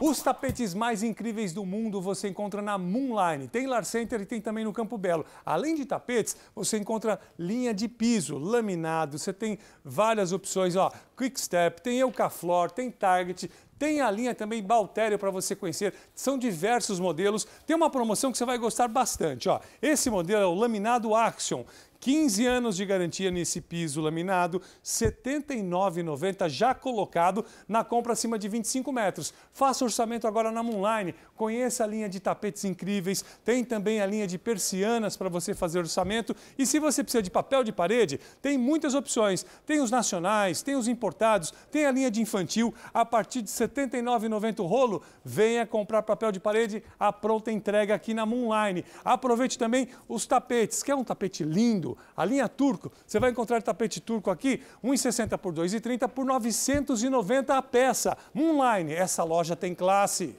Os tapetes mais incríveis do mundo você encontra na Moonline. Tem Lar Center e tem também no Campo Belo. Além de tapetes, você encontra linha de piso, laminado, você tem várias opções, ó, Quick Step, tem Eucaflor, tem Target, tem a linha também Baltério para você conhecer. São diversos modelos. Tem uma promoção que você vai gostar bastante. Ó. Esse modelo é o laminado Action. 15 anos de garantia nesse piso laminado, R$ 79,90 já colocado na compra acima de 25 metros. Faça orçamento agora na Moonline, conheça a linha de tapetes incríveis, tem também a linha de persianas para você fazer orçamento e se você precisa de papel de parede, tem muitas opções. Tem os nacionais, tem os importados, tem a linha de infantil, a partir de R$ 79,90 o rolo, venha comprar papel de parede, a pronta entrega aqui na Moonline. Aproveite também os tapetes, quer um tapete lindo? A linha turco, você vai encontrar tapete turco aqui, 1,60 por 2,30 por 990 a peça. Moonline, essa loja tem classe.